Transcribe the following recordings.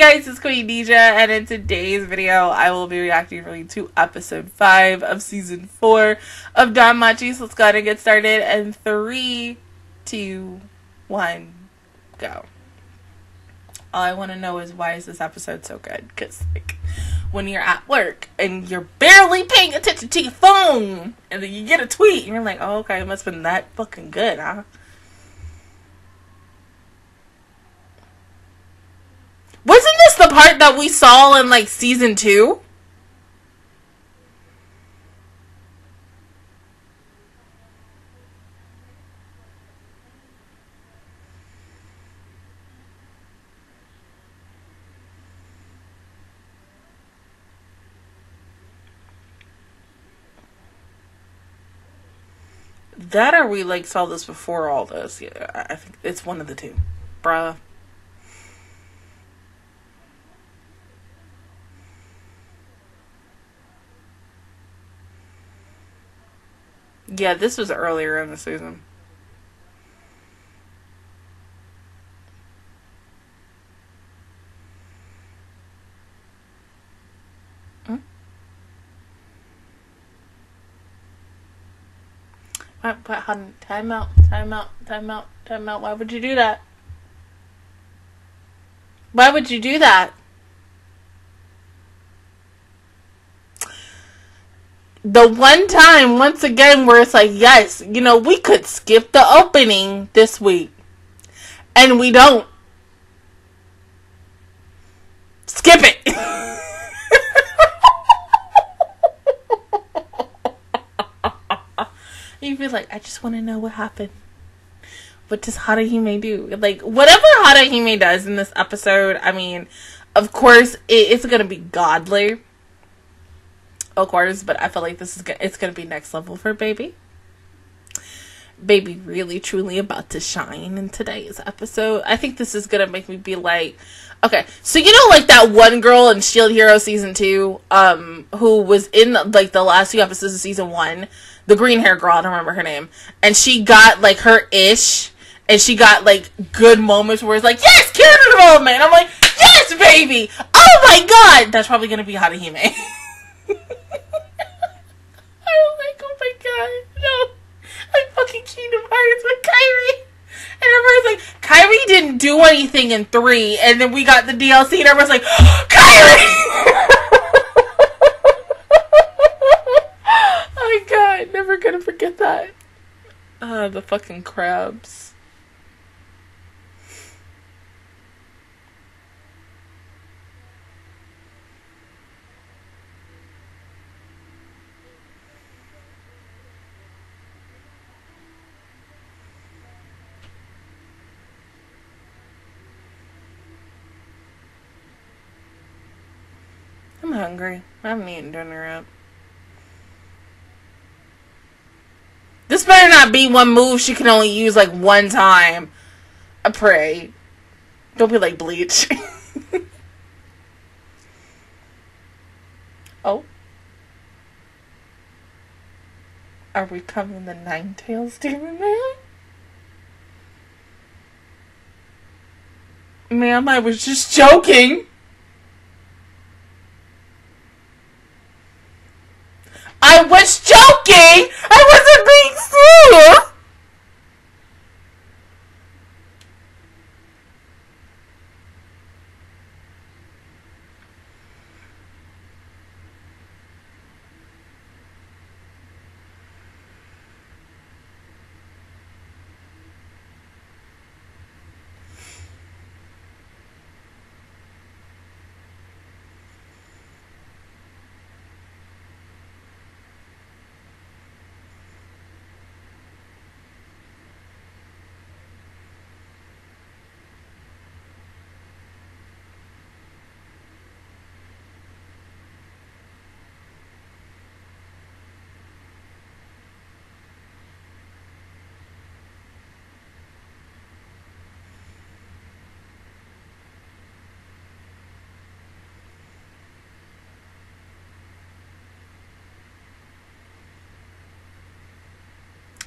guys, it's Queendija, and in today's video, I will be reacting really to episode 5 of season 4 of DanMachi. So let's go ahead and get started. And three, two, one, go. All I want to know is why is this episode so good? Because, like, when you're at work and you're barely paying attention to your phone, and then you get a tweet, and you're like, oh, okay, it must have been that fucking good, huh? Wasn't this the part that we saw in like season two? That or we like saw this before all this. Yeah, I think it's one of the two. Bruh. Yeah, this was earlier in the season. Hmm? What, what, time out, time out, time out, time out. Why would you do that? Why would you do that? The one time once again where it's like yes you know we could skip the opening this week. And we don't. Skip it. You feel like i just want to know what happened. What does Haruhime do? Like, whatever Haruhime does in this episode, I mean, of course, it, it's gonna be godly course, but I feel like this is it's gonna be next level for baby. Baby really truly about to shine in today's episode. I think this is gonna make me be like, okay, so you know, like that one girl in Shield Hero season two, um, who was in like the last few episodes of season one, the green hair girl, I don't remember her name, and she got like her ish, and she got like good moments where it's like, yes, character development. I'm like, yes, baby. Oh my god, that's probably gonna be Haruhime. I like, oh my god, no. Like fucking Kingdom Hearts with Kairi. And everyone's like, Kairi didn't do anything in three. And then we got the DLC and everyone's like, oh, Kairi! oh my god, never gonna forget that. Uh, the fucking crabs. I'm hungry. I haven't eaten dinner yet. This better not be one move she can only use like one time. I pray. Don't be like Bleach. oh. Are we coming the Nine Tails Demon Man? Ma'am, I was just joking. I was joking! I wasn't being serious!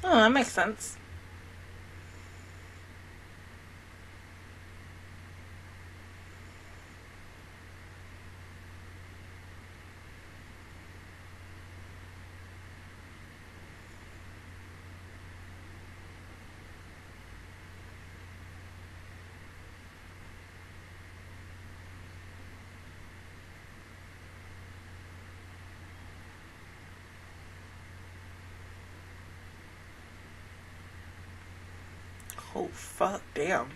Oh, that makes sense. Oh, fuck, damn.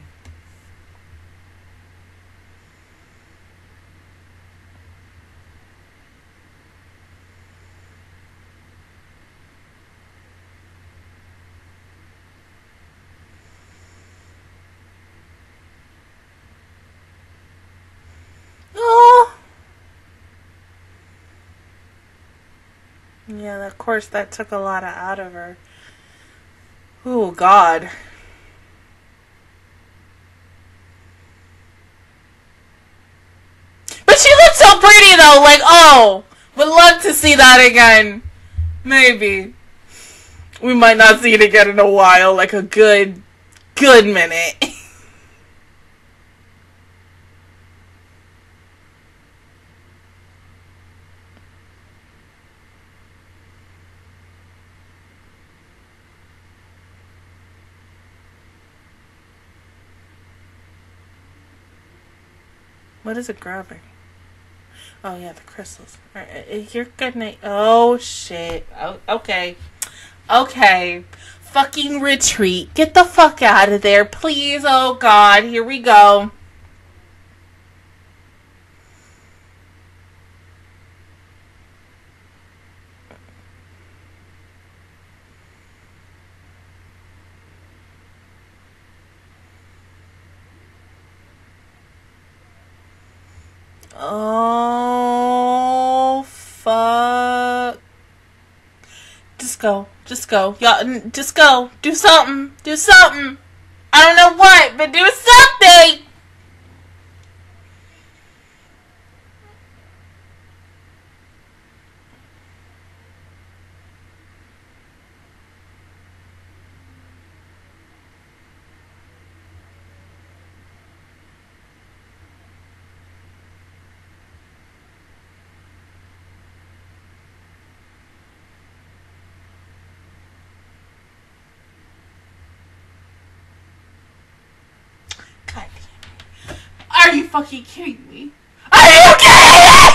Oh. Yeah, of course that took a lot out of her. Oh God. But she looks so pretty though, like oh, would love to see that again. Maybe. We might not see it again in a while, like a good good minute. What is it grabbing? Oh yeah, the crystals. Alright, eh, eh, you're gonna. Oh shit. Oh, okay. Okay. Fucking retreat. Get the fuck out of there, please. Oh god. Here we go. Oh, fuck. Just go. Just go. Y'all, just go. Do something. Do something. I don't know what, but do something. God damn it. Are you fucking kidding me? Are you kidding me?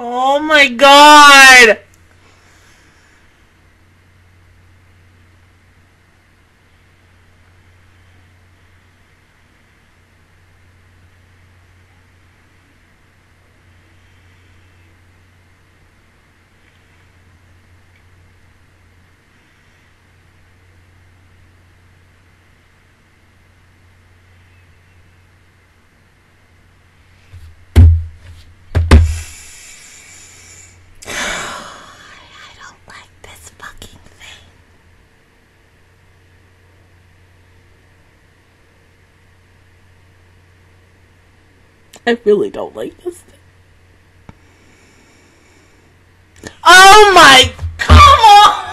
Oh my god! I really don't like this thing. Oh my, come on!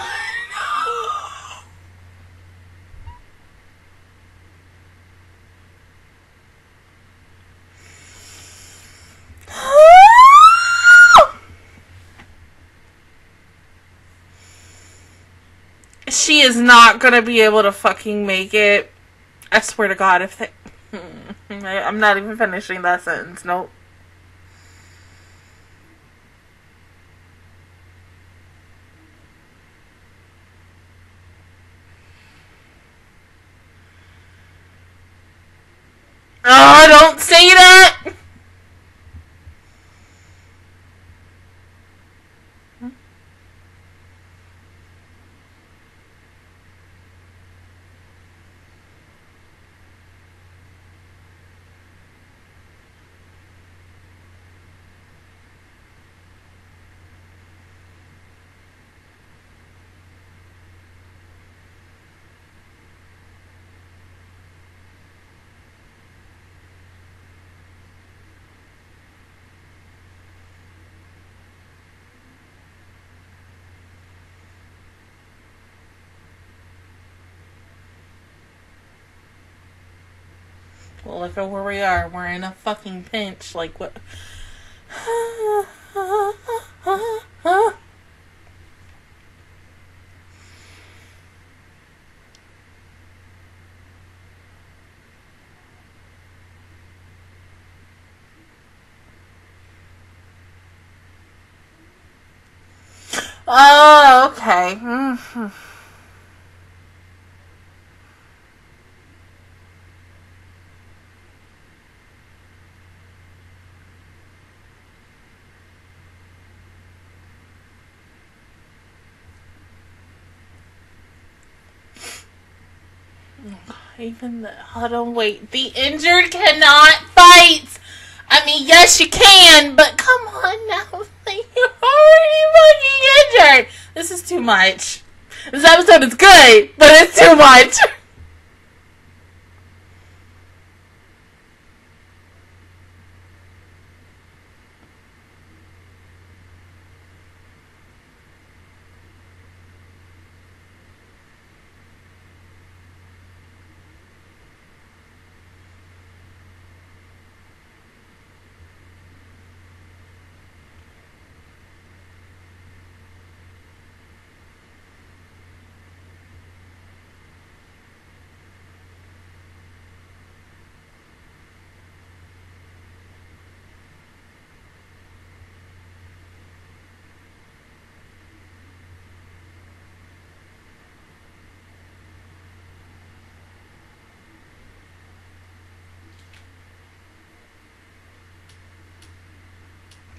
she is not gonna be able to fucking make it. I swear to God, if they. I'm not even finishing that sentence. Nope. Oh, don't say that! Well, look at where we are. We're in a fucking pinch. Like, what? Oh, okay. Mm-hmm. Even the hold wait. The injured cannot fight. I mean, yes, you can, but come on now. Like, you're already fucking injured. This is too much. This episode is good, but it's too much.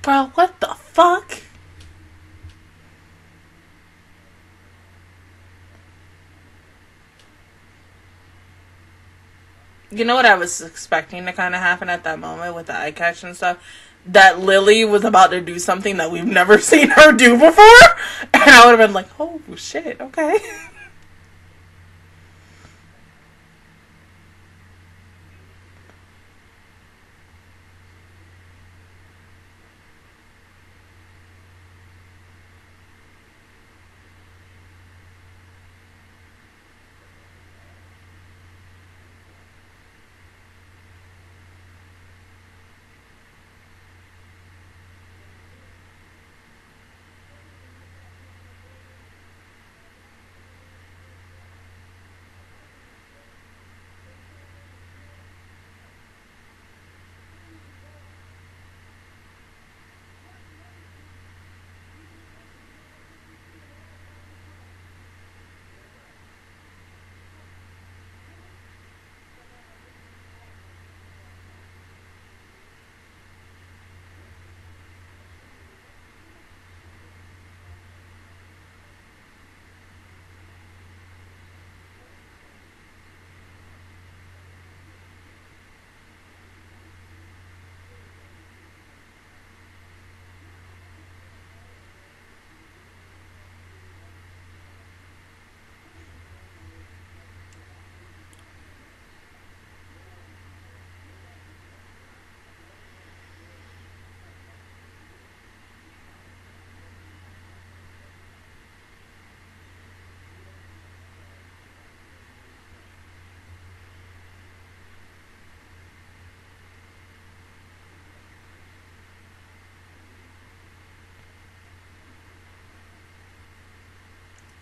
Bro, what the fuck? You know what I was expecting to kind of happen at that moment with the eye catch and stuff? That Lily was about to do something that we've never seen her do before. And I would have been like, oh shit, okay.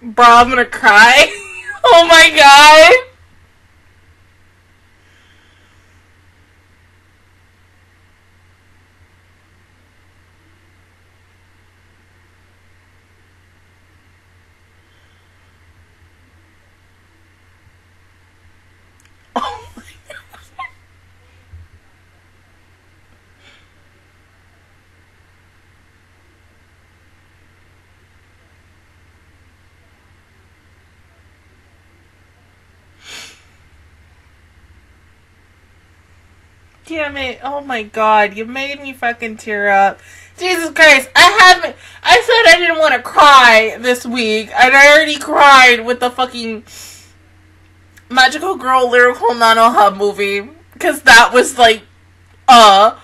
Bro, I'm gonna cry. oh my god. Oh my god. Damn it. Oh my god. You made me fucking tear up. Jesus Christ. I haven't. I said I didn't want to cry this week. And I already cried with the fucking Magical Girl Lyrical Nanoha movie. Because that was like. Uh.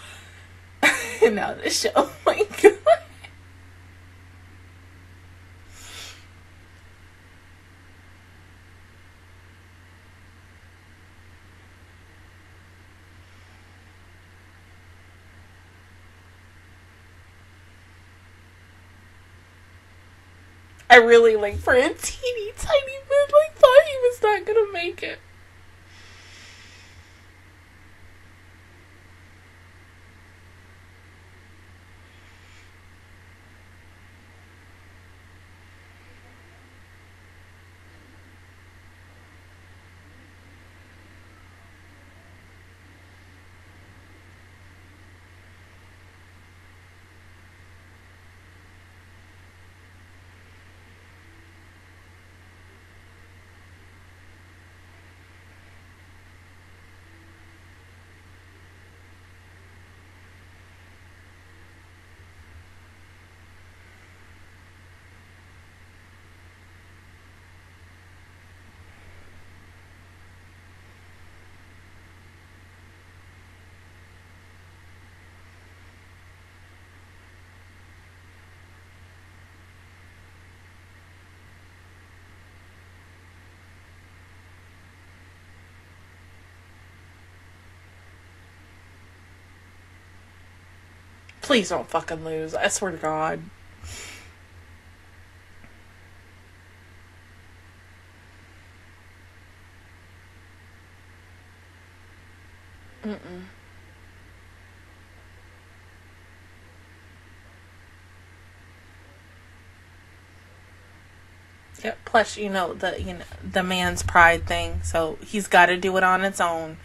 now this show. Oh my god. I really like for a teeny tiny bit like thought he was not gonna make it. Please don't fucking lose. I swear to God. Mm-mm. Yep. Plus, you know the you know the man's pride thing, so he's got to do it on its own.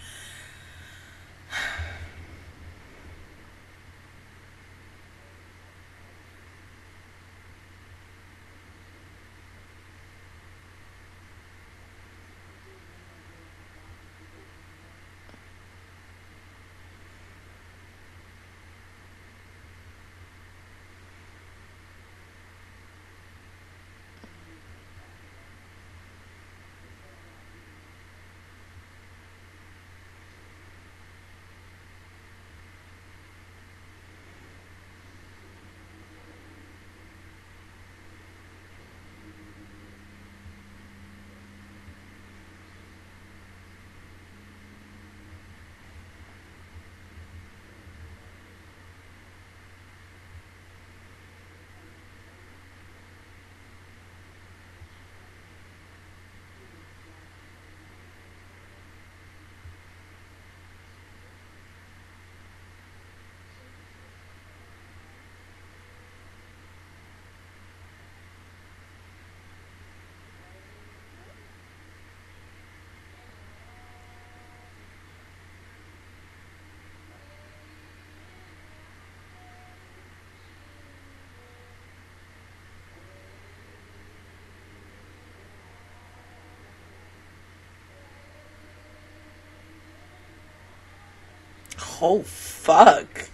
Oh fuck.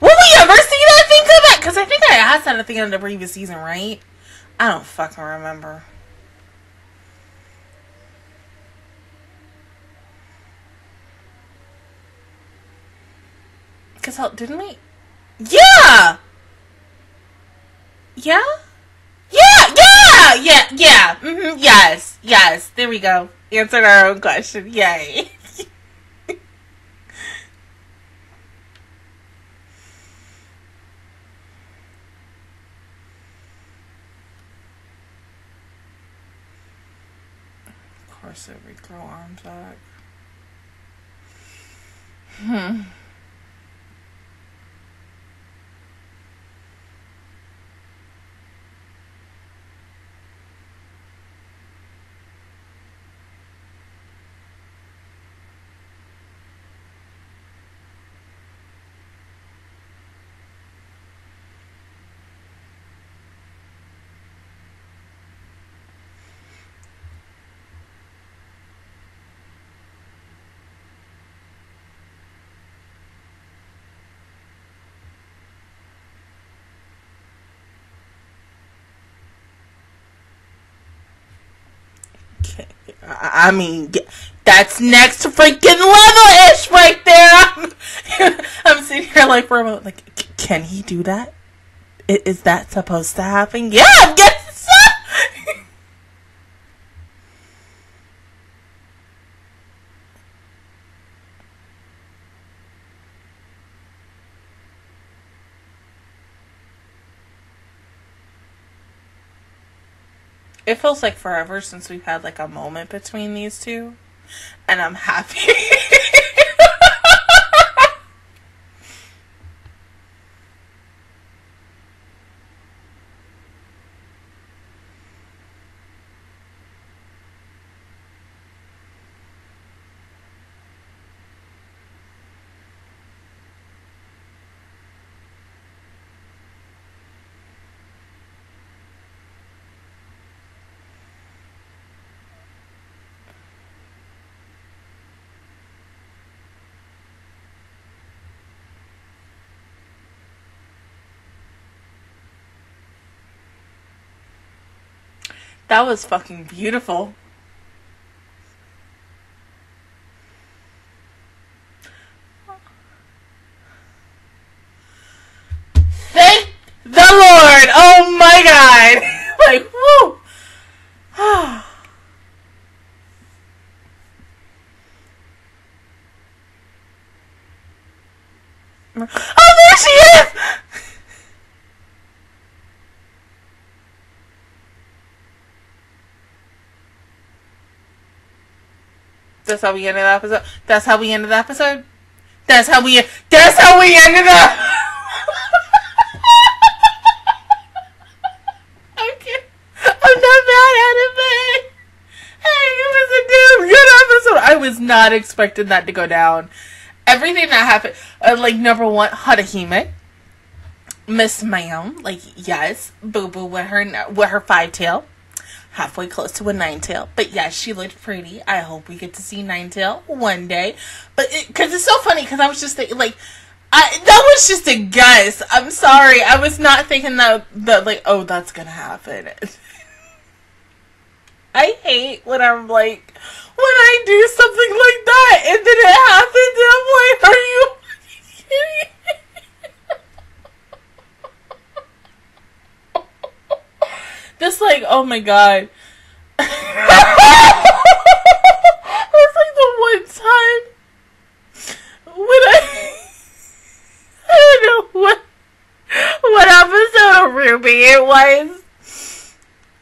Will we ever see that thing come back? Because I think I asked that at the end of the previous season, right? I don't fucking remember. Because didn't we? Yeah. Yeah. Yeah. Yeah. Yeah. Yeah. Mm-hmm. Yes. Yes. There we go. Answered our own question. Yay. Would grow arms back. Hmm. I mean, that's next freaking level ish right there. I'm, sitting here like for a moment, like, can he do that? Is that supposed to happen? Yeah, I guess so. It feels like forever since we've had like a moment between these two. And I'm happy. That was fucking beautiful. Thank the Lord! Oh my god! like, whoo! oh, there she is! That's how we ended the episode. That's how we ended the episode. That's how we. That's how we ended okay, I'm not mad at man. Hey, it was a good episode. I was not expecting that to go down. Everything that happened, uh, like number one, Haruhime. Miss Ma'am, like yes, Boo Boo with her with her five tail halfway close to a nine tail. But yeah, she looked pretty. I hope we get to see nine tail one day. But because it, it's so funny, because I was just thinking, like, I that was just a guess. I'm sorry, I was not thinking that that like, oh, that's gonna happen. I hate when I'm like, when I do something like that and then it happens, and I'm like, are you? Just like, oh my god. It's like the one time when I I don't know what what episode of RWBY it was.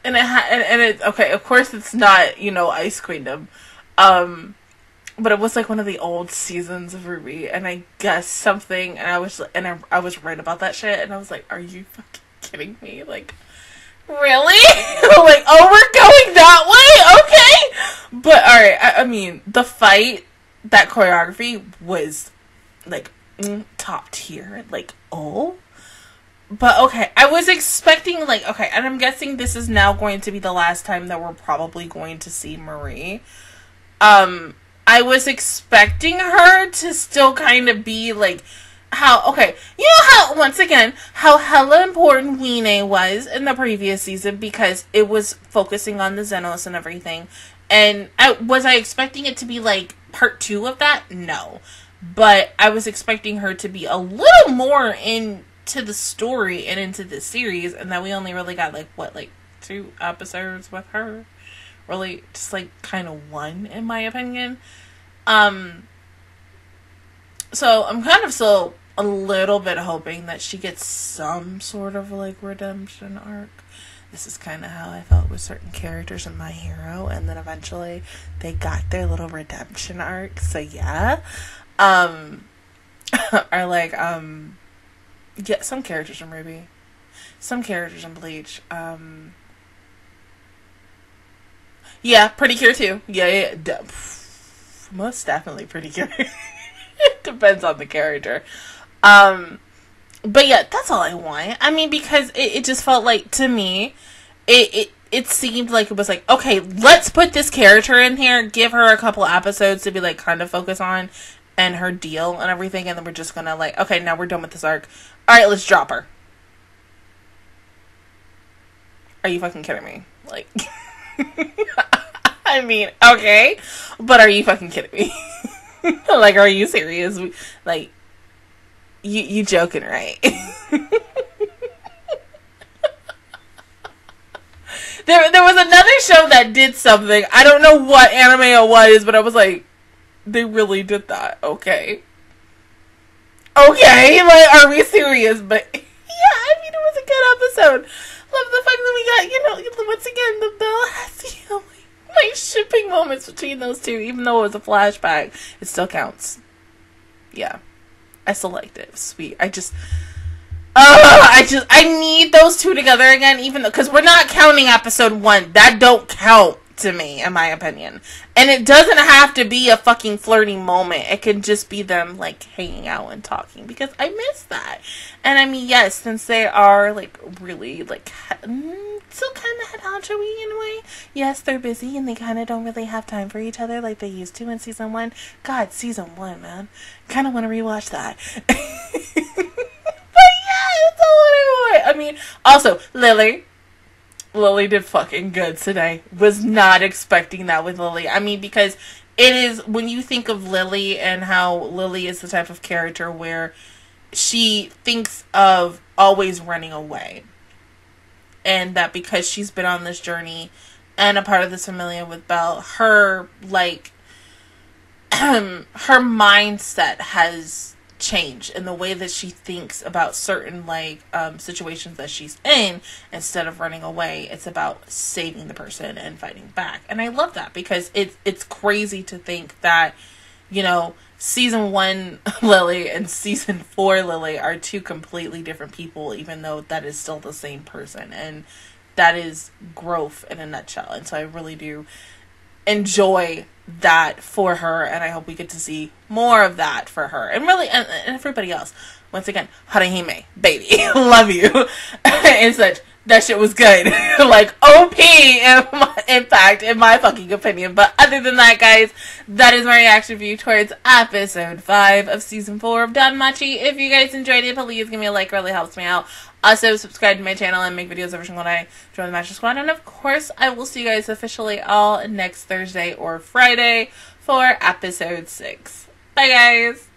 And it had and, and it okay, of course it's not, you know, Ice Queendom. Um but it was like one of the old seasons of RWBY, and I guessed something and I was and I, I was right about that shit and I was like, Are you fucking kidding me? Like really? like, oh, we're going that way? Okay. But, alright, I, I, mean, the fight, that choreography was, like, mm, top tier. Like, oh. But, okay, I was expecting, like, okay, and I'm guessing this is now going to be the last time that we're probably going to see Marie. Um, I was expecting her to still kind of be, like, how okay you know how once again how hella important Wiene was in the previous season because it was focusing on the Xenos and everything. And I, was I expecting it to be like part two of that? No. But I was expecting her to be a little more into the story and into the series and that we only really got like what like two episodes with her? Really just like kind of one in my opinion. Um so I'm kind of still a little bit hoping that she gets some sort of like redemption arc. This is kind of how I felt with certain characters in My Hero, and then eventually they got their little redemption arc. So yeah, um, are like um, yeah, some characters in RWBY, some characters in Bleach, um. Yeah, pretty cure too. Yeah, yeah, de- most definitely pretty cure. depends on the character. Um, but yeah, that's all I want. I mean, because it, it just felt like to me, it, it it seemed like it was like okay, let's put this character in here, give her a couple episodes to be like kind of focus on, and her deal and everything, and then we're just gonna like okay, now we're done with this arc. All right, let's drop her. Are you fucking kidding me? Like, I mean, okay. But are you fucking kidding me? like, are you serious? Like, you you joking, right? there there was another show that did something. I don't know what anime it was, but I was like, they really did that. Okay. Okay, like, are we serious? But yeah, I mean, it was a good episode. Love the fact that we got, you know, once again, the Bill has, you know, like shipping moments between those two, even though it was a flashback, it still counts. Yeah. I it sweet. I just uh, I just I need those two together again, even though because we're not counting episode one. That don't count to me, in my opinion. And it doesn't have to be a fucking flirting moment. It can just be them like hanging out and talking because I miss that. And I mean, yes, since they are like really like mm, still kind of head honcho in a way. Yes, they're busy and they kind of don't really have time for each other like they used to in season one. God, season one, man, kind of want to rewatch that. but yeah, it's all I want. I mean, also Lily Lily did fucking good today. Was not expecting that with Lily. I mean, because it is when you think of Lily and how Lily is the type of character where she thinks of always running away. And that because she's been on this journey and a part of this familia with Bell, her like her mindset has change in the way that she thinks about certain like um, situations that she's in instead of running away it's about saving the person and fighting back. And i love that because it's it's crazy to think that you know season one lily and season four lily are two completely different people even though that is still the same person. And that is growth in a nutshell. And so i really do enjoy that for her and I hope we get to see more of that for her and really and, and everybody else. Once again, Haruhime, baby, love you and such. That shit was good, like OP in, my, in in my fucking opinion. But other than that, guys, that is my reaction view towards episode five of season four of Danmachi. If you guys enjoyed it, please give me a like; really helps me out. Also, subscribe to my channel and make videos every single day. Join the Master Squad. And of course, I will see you guys officially all next Thursday or Friday for episode 6. Bye, guys!